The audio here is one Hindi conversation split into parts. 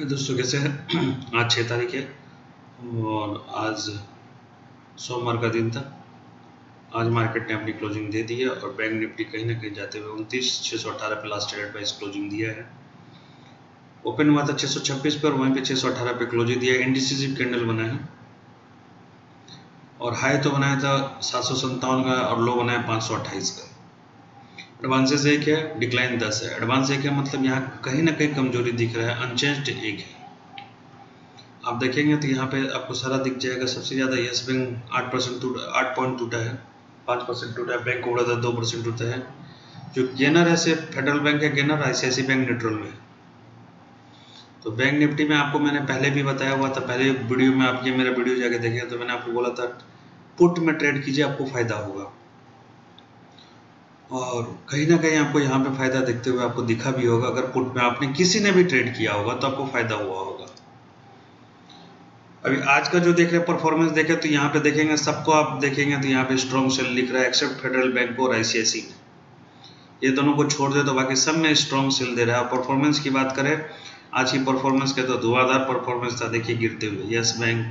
दोस्तों कैसे हैं आज छः तारीख है और आज सोमवार का दिन था। आज मार्केट ने अपनी क्लोजिंग दे दी है और बैंक निफ्टी कहीं ना कहीं जाते हुए उनतीस छः सौ अठारह पे लास्ट ट्रेड प्राइस क्लोजिंग दिया है। ओपन हुआ था छः सौ छब्बीस पर वहीं पे छः सौ अठारह पे क्लोजिंग दिया इंडिसिजिव कैंडल बना है। और हाई तो बनाया था सात सौ संतावन का और लो बनाया पाँच सौ अट्ठाईस का। एडवांसेस एक है डिक्लाइन दस है। एडवांस एक है मतलब यहाँ कहीं ना कहीं कमज़ोरी दिख रहा है अनचेंज्ड एक है। आप देखेंगे तो यहाँ पे आपको सारा दिख जाएगा, सबसे ज़्यादा येस बैंक आठ परसेंट टूटा, आठ पॉइंट टूटा है, पाँच परसेंट टूटा है बैंक उड़ा था, दो परसेंट टूटा है। जो गेनर सिर्फ़ फेडरल बैंक है गेनर आई बैंक न्यूट्रल में। तो बैंक निफ्टी में आपको मैंने पहले भी बताया हुआ था, पहले वीडियो में आप ये मेरा वीडियो जाके देखें तो मैंने आपको बोला था पुट में ट्रेड कीजिए, आपको फ़ायदा होगा। और कहीं ना कहीं आपको यहाँ पे फ़ायदा देखते हुए आपको दिखा भी होगा। अगर पुट में आपने किसी ने भी ट्रेड किया होगा तो आपको फ़ायदा हुआ होगा। अभी आज का जो देख रहे परफॉर्मेंस देखें तो यहाँ पे देखेंगे, सबको आप देखेंगे तो यहाँ पे स्ट्रॉन्ग सेल लिख रहा है एक्सेप्ट फेडरल बैंक और आईसीआईसी में ये दोनों को छोड़ दे तो बाकी सब में स्ट्रॉन्ग सेल दे रहा है। परफॉर्मेंस की बात करें, आज की परफॉर्मेंस के तो धुआधार परफॉर्मेंस था, देखिए गिरते हुए। Yes Bank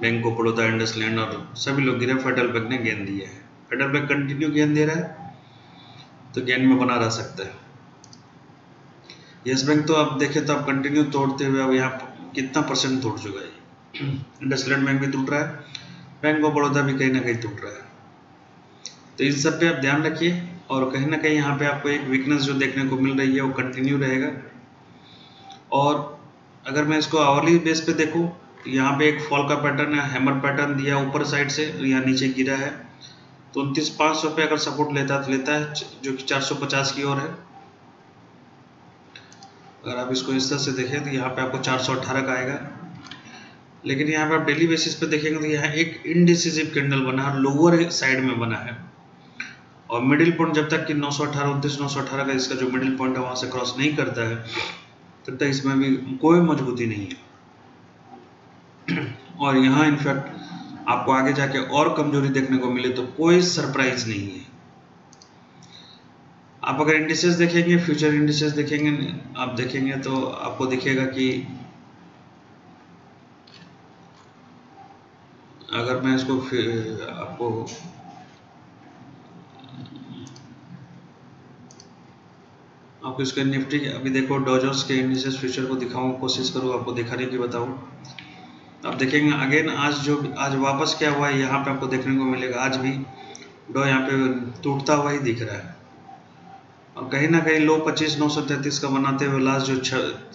Bank of Baroda Indus और सभी लोग गिरे फेडरल बैंक ने गेंद दिया है। फेडरल बैंक कंटिन्यू गेंद दे रहा है। तो गेन में बना रह सकता है। यस बैंक तो आप देखें तो आप कंटिन्यू तोड़ते हुए अब यहाँ कितना परसेंट तोड़ चुका है। इंडस्लैंड बैंक भी टूट रहा है, बैंक ऑफ़ बड़ौदा भी कहीं ना कहीं टूट रहा है। तो इन सब पे आप ध्यान रखिए और कहीं ना कहीं यहाँ पे आपको एक वीकनेस जो देखने को मिल रही है वो कंटिन्यू रहेगा। और अगर मैं इसको आवरली बेस पे देखूँ तो यहाँ पे एक फॉल का पैटर्न है हैमर पैटर्न दिया ऊपर साइड से यहाँ नीचे गिरा है। तो उनतीस पाँच सौ पे अगर सपोर्ट लेता तो लेता है, जो कि चार सौ पचास की ओर है। अगर आप इसको इस तरह से देखें तो यहाँ पे आपको चार सौ अट्ठारह का आएगा। लेकिन यहाँ पे आप डेली बेसिस पे देखेंगे तो यहाँ एक इनडिसिजिव कैंडल बना है लोअर साइड में बना है। और मिडिल पॉइंट जब तक कि नौ सौ अठारह, उनतीस, नौ सौ अठारह का इसका जो मिडिल पॉइंट है, वहाँ से क्रॉस नहीं करता है, तब तक इसमें भी कोई मजबूती नहीं है। और यहाँ इनफैक्ट आपको आगे जाके और कमज़ोरी देखने को मिले तो कोई सरप्राइज़ नहीं है। आप अगर इंडिसेस देखेंगे फ्यूचर इंडिसेस देखेंगे, आप देखेंगे तो आपको दिखेगा कि अगर मैं इसको आपको आपको इसके निफ्टी अभी देखो डोजर्स के इंडिसेस फ्यूचर को दिखाऊँ, कोशिश करूँ आपको दिखाने की बताऊँ। आप देखेंगे अगेन, आज जो, आज वापस क्या हुआ है, यहाँ पे आपको देखने को मिलेगा, आज भी डो यहाँ पे टूटता हुआ ही दिख रहा है। और कहीं ना कहीं लो पच्चीस, नौ सौ तैंतीस का बनाते हुए लास्ट जो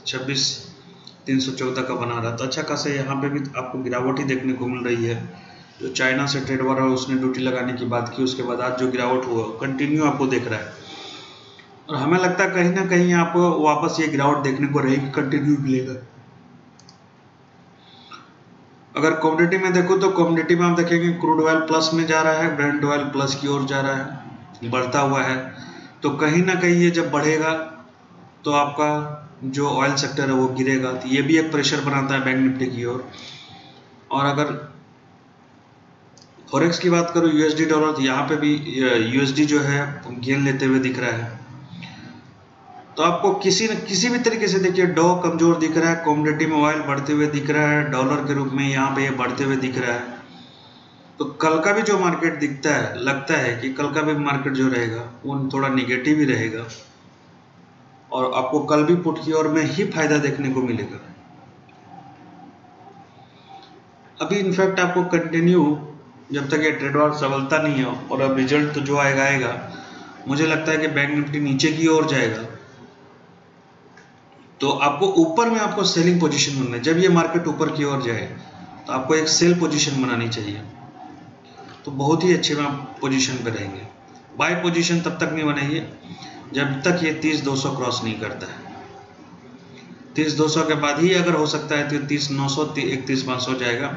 छब्बीस, तीन सौ चौदह का बना रहा तो अच्छा खासा यहाँ पे भी आपको गिरावट ही देखने को मिल रही है। जो चाइना से ट्रेड वाला उसने ड्यूटी लगाने की बात की, उसके बाद आज जो गिरावट हुआ कंटिन्यू आपको देख रहा है। और हमें लगता है कहीं ना कहीं आपको वापस ये गिरावट देखने को रहेगी कंटिन्यू मिलेगा। अगर कॉमोडिटी में देखो तो कॉमोडिटी में आप देखेंगे क्रूड ऑयल प्लस में जा रहा है ब्रेंड ऑयल प्लस की ओर जा रहा है, बढ़ता हुआ है। तो कहीं ना कहीं ये जब बढ़ेगा तो आपका जो ऑयल सेक्टर है वो गिरेगा। तो ये भी एक प्रेशर बनाता है बैंक निफ्टी की ओर। और अगर फॉरेक्स की बात करूँ यूएसडी डॉलर तो यहाँ पे भी यूएसडी जो है गेन लेते हुए दिख रहा है। तो आपको किसी न किसी भी तरीके से देखिए डॉ कमज़ोर दिख रहा है कॉमोडिटी में ऑयल बढ़ते हुए दिख रहा है डॉलर के रूप में यहाँ पे ये बढ़ते हुए दिख रहा है। तो कल का भी जो मार्केट दिखता है, लगता है कि कल का भी मार्केट जो रहेगा, वो थोड़ा निगेटिव ही रहेगा। और आपको कल भी पुट की ओर में ही फ़ायदा देखने को मिलेगा। अभी इनफैक्ट आपको कंटिन्यू जब तक ये ट्रेड वार सबलता नहीं है, और अब रिज़ल्ट तो जो आएगा आएगा। मुझे लगता है कि बैंक निफ्टी नीचे की ओर जाएगा। तो आपको ऊपर में आपको सेलिंग पोजीशन बनना है। जब ये मार्केट ऊपर की ओर जाए तो आपको एक सेल पोजीशन बनानी चाहिए। तो बहुत ही अच्छे में आप पोजीशन पे रहेंगे। बाय पोजीशन तब तक नहीं बनाइए, जब तक ये तीस दो सौ क्रॉस नहीं करता है। तीस दो सौ के बाद ही अगर हो सकता है तो तीस नौ सौ इकतीस पाँच सौ जाएगा।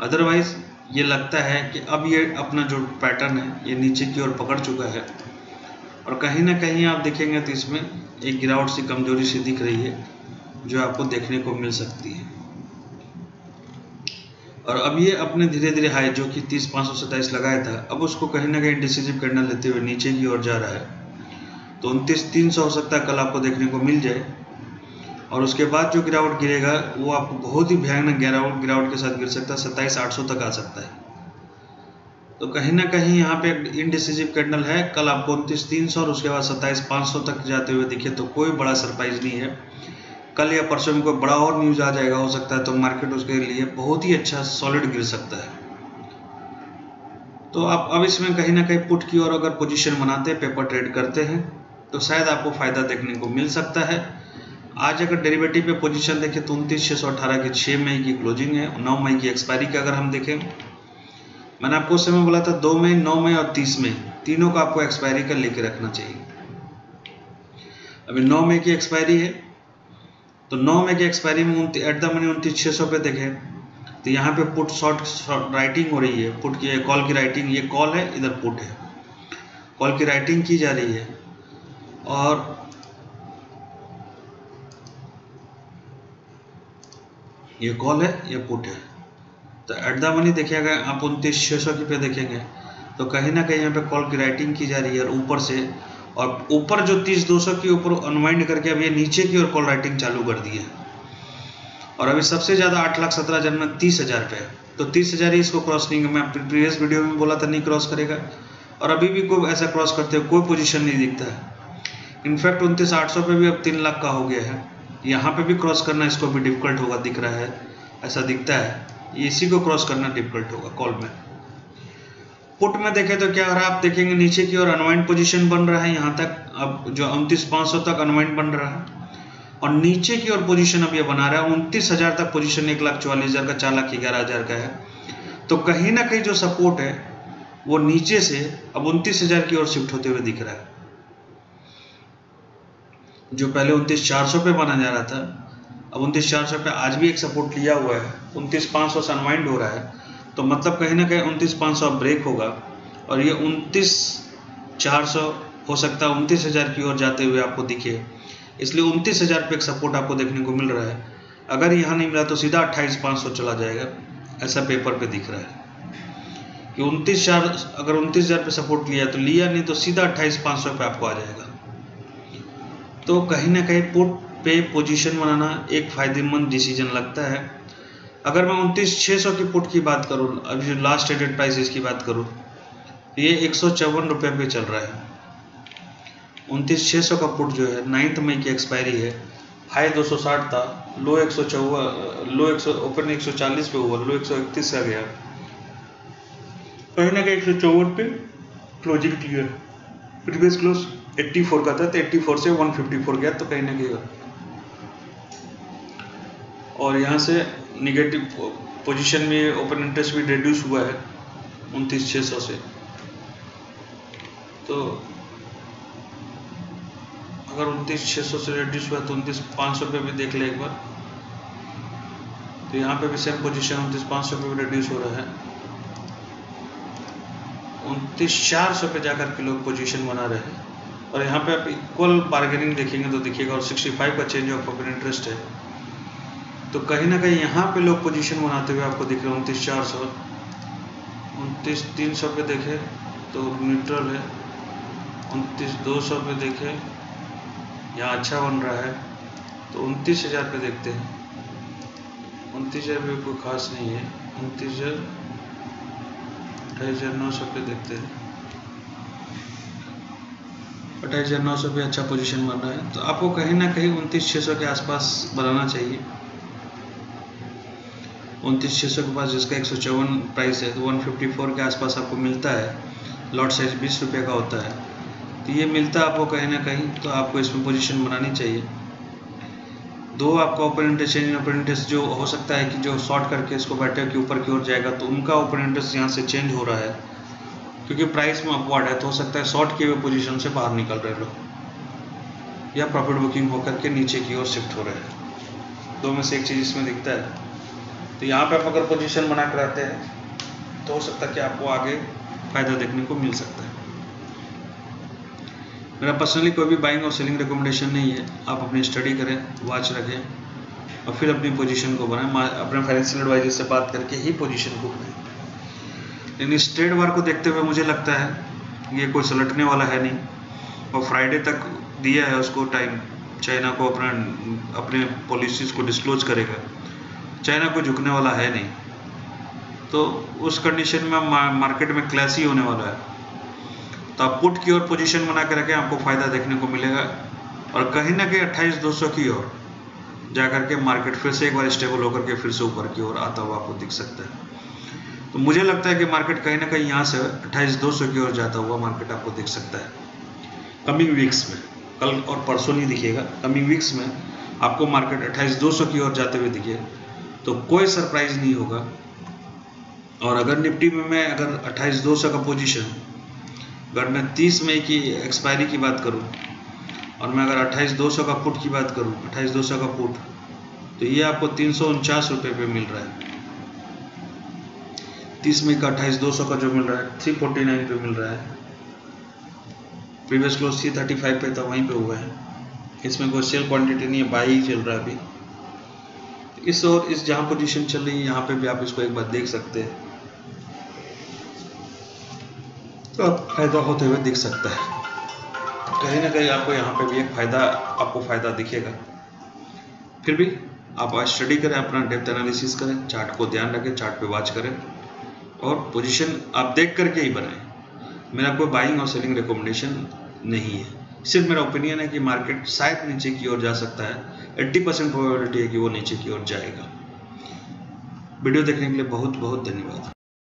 अदरवाइज़ ये लगता है कि अब ये अपना जो पैटर्न है, ये नीचे की ओर पकड़ चुका है। और कहीं ना कहीं आप देखेंगे तो इसमें एक गिरावट सी, कमज़ोरी सी दिख रही है, जो आपको देखने को मिल सकती है। और अब ये अपने धीरे धीरे हाई, जो कि तीस, पाँच सौ सत्ताईस लगाया था, अब उसको कहीं ना कहीं डिसीजिव करना लेते हुए नीचे की ओर जा रहा है। तो उनतीस, तीन सौ हो सकता है कल आपको देखने को मिल जाए। और उसके बाद जो गिरावट गिरेगा, वो आपको बहुत ही भयानक गिरावट गिरावट के साथ गिर सकता है, सत्ताईस, आठ सौ तक आ सकता है। तो कहीं ना कहीं यहाँ पे इनडिसिजिव कैंडल है। कल आपको उनतीस तीन सौ और उसके बाद सत्ताईस पाँच सौ तक जाते हुए दिखे तो कोई बड़ा सरप्राइज़ नहीं है। कल या परसों में कोई बड़ा और न्यूज़ आ जाएगा, हो सकता है तो मार्केट उसके लिए बहुत ही अच्छा सॉलिड गिर सकता है। तो आप, अब इसमें कहीं ना कहीं पुट की ओर अगर पोजीशन बनाते हैं पेपर ट्रेड करते हैं तो शायद आपको फ़ायदा देखने को मिल सकता है। आज अगर डेरिवेटिव पे पोजीशन देखें तो उनतीस छः सौ अठारह की छः मई की क्लोजिंग है, नौ मई की एक्सपायरी की अगर हम देखें मैंने आपको उस समय बोला था दो मई नौ मई और तीस मई तीनों का आपको एक्सपायरी का लेके रखना चाहिए। अभी नौ मई की एक्सपायरी है तो नौ मई की एक्सपायरी में एट द मनी उनतीस छः सौ पे देखे। तो यहाँ पे पुट शॉर्ट राइटिंग हो रही है। पुट की कॉल की राइटिंग ये कॉल है, इधर पुट है। कॉल की राइटिंग की जा रही है। और ये कॉल है, ये पुट है। तो एट द मनी देखिएगा, आप उनतीस छः सौ पे देखेंगे। तो कहीं ना कहीं यहाँ पे कॉल की राइटिंग की जा रही है ऊपर से, और ऊपर जो तीस दो सौ के ऊपर अनवाइंड करके अब ये नीचे की ओर कॉल राइटिंग चालू कर दी है। और अभी सबसे ज़्यादा आठ लाख सत्रह हज़ार में तीस हज़ार पे तो तीस हज़ार ही इसको क्रॉस नहीं मैं प्रीवियस वीडियो में बोला था नहीं क्रॉस करेगा। और अभी भी कोई ऐसा क्रॉस करते हुए कोई पोजीशन नहीं दिखता है। इनफैक्ट उनतीस आठ सौ पे भी अब तीन लाख का हो गया है। यहाँ पे भी क्रॉस करना इसको भी डिफ़िकल्ट होगा, दिख रहा है। ऐसा दिखता है। इसी को क्रॉस करना डिफ़िकल्ट होगा कॉल में। पुट में देखें तो क्या हो रहा है? आप देखेंगे नीचे की ओर अनवाइंड पोजीशन बन रहा है, यहाँ तक अब जो उनतीस पाँच सौ तक अनवाइंड बन रहा है। और नीचे की ओर पोजीशन अब ये बना रहा है, उनतीस हज़ार तक पोजीशन एक लाख चौवालीस हज़ार का, चार लाख ग्यारह हज़ार का है। तो कहीं ना कहीं जो सपोर्ट है, वो नीचे से अब उनतीस हज़ार की ओर शिफ्ट होते हुए दिख रहा है। जो पहले उनतीस चार सौ पे माना जा रहा था अब उनतीस चार सौ पे आज भी एक सपोर्ट लिया हुआ है। उनतीस पाँच सौ से अनवाइंड हो रहा है। तो मतलब कहीं ना कहीं उनतीस पाँच सौ ब्रेक होगा। और ये उनतीस चार सौ हो सकता है उनतीस हज़ार की ओर जाते हुए आपको दिखे। इसलिए उनतीस हज़ार पे एक सपोर्ट आपको देखने को मिल रहा है। अगर यहाँ नहीं मिला तो सीधा अट्ठाईस पाँच सौ चला जाएगा। ऐसा पेपर पे दिख रहा है। कि उनतीस चार, अगर उनतीस हज़ार पे सपोर्ट लिया तो लिया, नहीं तो सीधा अट्ठाईस पाँच सौ पे आपको आ जाएगा। तो कहीं ना कहीं पुट पे पोजीशन बनाना एक फ़ायदेमंद डिसीज़न लगता है। अगर मैं उनतीस छः सौ की पुट की बात करूँ, अभी जो लास्ट ट्रेडेड प्राइस इसकी बात करूँ, ये एक सौ चौवन रुपये पे चल रहा है। उनतीस छः सौ का पुट जो है नाइन्थ मई की एक्सपायरी है। हाई दो सौ साठ था लो एक सौ चौवा लो एक सौ ओपन एक सौ चालीस पे हुआ लो एक सौ इकतीस का गया। कहीं ना कहीं एक सौ चौवन पे क्लोजिंग क्लियर प्रीवियस क्लोज 84 का था तो 84 से 154 गया तो कहीं ना कहीं और यहाँ से निगेटिव पोजीशन में ओपन इंटरेस्ट भी रिड्यूस हुआ है उनतीस छः सौ से। तो अगर उनतीस छः सौ से रिड्यूस हुआ तो उनतीस, पाँच सौ भी देख ले एक बार। तो यहाँ पे भी सेम पोजीशन उनतीस, पाँच सौ पे भी रिड्यूस हो रहा है। उनतीस, चार सौ पे जाकर के लोग पोजीशन बना रहे हैं। और यहाँ पे आप इक्वल बार्गेनिंग देखेंगे तो देखिएगा और 65 का चेंज ऑफ़ ओपन इंटरेस्ट है तो कहीं ना कहीं यहाँ पे लोग पोजीशन बनाते हुए आपको दिख रहे हैं। उनतीस चार सौ। उनतीस तीन सौ पे देखे तो न्यूट्रल है। उनतीस दो सौ पे देखे, यहाँ अच्छा बन रहा है। तो उनतीस हज़ार पे देखते हैं। उनतीस हज़ार पे कोई खास नहीं है। उनतीस हज़ार अट्ठाईस हज़ार नौ सौ पे देखते हैं। अट्ठाईस हज़ार नौ सौ पे अच्छा पोजीशन बन रहा है। तो आपको कहीं ना कहीं उनतीस छः सौ के आसपास बनाना चाहिए। उनतीस छः सौ के पास जिसका एक सौ चौवन प्राइस है तो वन फिफ्टी फोर के आसपास आपको मिलता है। लॉट साइज़ बीस रुपये का होता है। तो ये मिलता आपको कहीं ना कहीं तो आपको इसमें पोजीशन बनानी चाहिए। दो, आपका open interest change open interest जो हो सकता है कि जो शॉर्ट करके इसको बैठे के ऊपर की ओर जाएगा तो उनका ओपन इंटरेस्ट यहाँ से चेंज हो रहा है। क्योंकि प्राइस में अपवर्ड है तो हो सकता है शॉर्ट किए हुए पोजीशन से बाहर निकल रहे लोग। या प्रॉफिट बुकिंग होकर के नीचे की ओर शिफ्ट हो रहे हैं। दो में से एक चीज़ इसमें दिखता है। तो यहाँ पे आप अगर पोजीशन बना कर आते हैं तो हो सकता है कि आपको आगे फ़ायदा देखने को मिल सकता है। मेरा पर्सनली कोई भी बाइंग और सेलिंग रिकमेंडेशन नहीं है। आप अपनी स्टडी करें वॉच रखें और फिर अपनी पोजीशन को बनाएँ। अपने फाइनेंशियल एडवाइजर से बात करके ही पोजीशन को बनाएँ। लेकिन इस ट्रेड वार को देखते हुए मुझे लगता है, ये कोई सलटने वाला है नहीं। और फ्राइडे तक दिया है उसको टाइम चाइना को अपना अपने पॉलिसीज़ को डिस्क्लोज करेगा। चाइना को झुकने वाला है नहीं। तो उस कंडीशन में मार्केट में क्लैश ही होने वाला है। तो आप पुट की ओर पोजीशन बना के रखें, आपको फ़ायदा देखने को मिलेगा। और कहीं ना कहीं अट्ठाईस दो सौ की ओर जाकर के मार्केट फिर से एक बार स्टेबल होकर के फिर से ऊपर की ओर आता हुआ आपको दिख सकता है। तो मुझे लगता है कि मार्केट कहीं ना कहीं यहाँ से अट्ठाईस दो सौ की ओर जाता हुआ मार्केट आपको दिख सकता है। कमिंग वीक्स में, कल और परसों नहीं दिखेगा। कमिंग वीक्स में आपको मार्केट अट्ठाईस दो सौ की ओर जाते हुए दिखे। तो कोई सरप्राइज़ नहीं होगा। और अगर निफ्टी में मैं अगर अट्ठाईस दो का पोजीशन अगर मैं 30 मई की एक्सपायरी की बात करूँ, और मैं अगर अट्ठाईस दो का पुट की बात करूँ, अट्ठाईस दो का पुट तो ये आपको तीन सौ उनचास रुपये पे मिल रहा है। तीस मई का अट्ठाईस दो का जो मिल रहा है थ्री फोर्टी नाइन पे मिल रहा है। Previous close three thirty five पे था वहीं पे हुआ है। इसमें कोई सेल क्वांटिटी नहीं है बाई ही चल रहा है अभी। इस और इस जहाँ पोजीशन चल रही है, यहाँ पे भी आप इसको एक बार देख सकते हैं। तो अब फ़ायदा होते हुए दिख सकता है। कहीं ना कहीं आपको यहाँ पे भी एक फ़ायदा, आपको फ़ायदा दिखेगा। फिर भी आप स्टडी करें, अपना डेप्थ एनालिसिस करें चार्ट को ध्यान रखें चार्ट पे वॉच करें। और पोजीशन आप देख करके ही बनाएँ। मेरा कोई बाइंग और सेलिंग रिकमेंडेशन नहीं है। सिर्फ़ मेरा ओपिनियन है कि मार्केट शायद नीचे की ओर जा सकता है। 80 परसेंट प्रोबेबिलिटी है कि वो नीचे की ओर जाएगा। वीडियो देखने के लिए बहुत बहुत धन्यवाद।